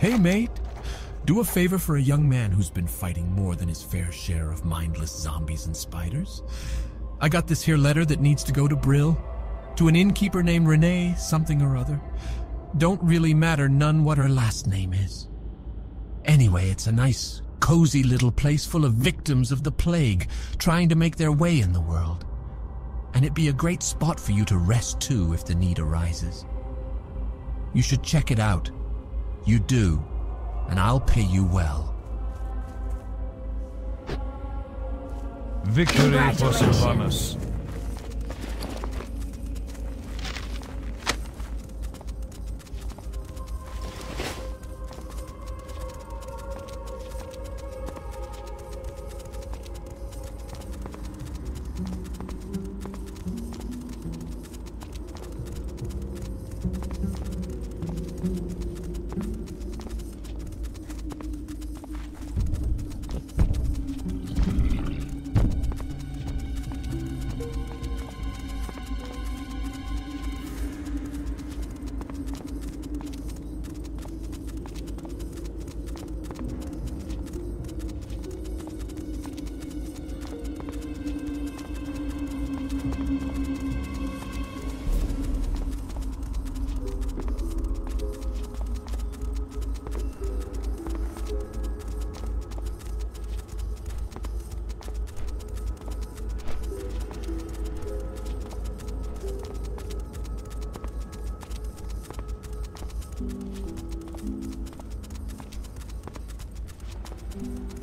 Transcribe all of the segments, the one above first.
Hey, mate. Do a favor for a young man who's been fighting more than his fair share of mindless zombies and spiders. I got this here letter that needs to go to Brill, to an innkeeper named Renee something or other. Don't really matter none what her last name is. Anyway, it's a nice, cozy little place full of victims of the plague trying to make their way in the world. And it'd be a great spot for you to rest too if the need arises. You should check it out. You do, and I'll pay you well. Victory for Sylvanas. Thank you.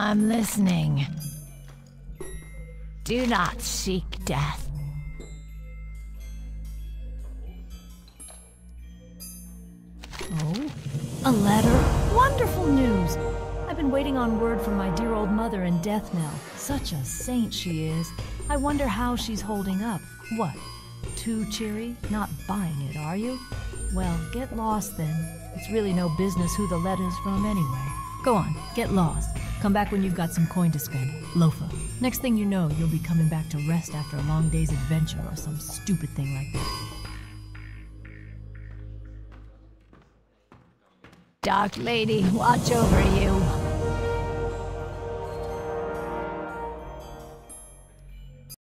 I'm listening. Do not seek death. Oh, a letter? Wonderful news! I've been waiting on word from my dear old mother in Deathknell. Such a saint she is. I wonder how she's holding up. What? Too cheery? Not buying it, are you? Well, get lost then. It's really no business who the letter's from anyway. Go on, get lost. Come back when you've got some coin to spend. Loafer. Next thing you know, you'll be coming back to rest after a long day's adventure or some stupid thing like that. Dark Lady, watch over you.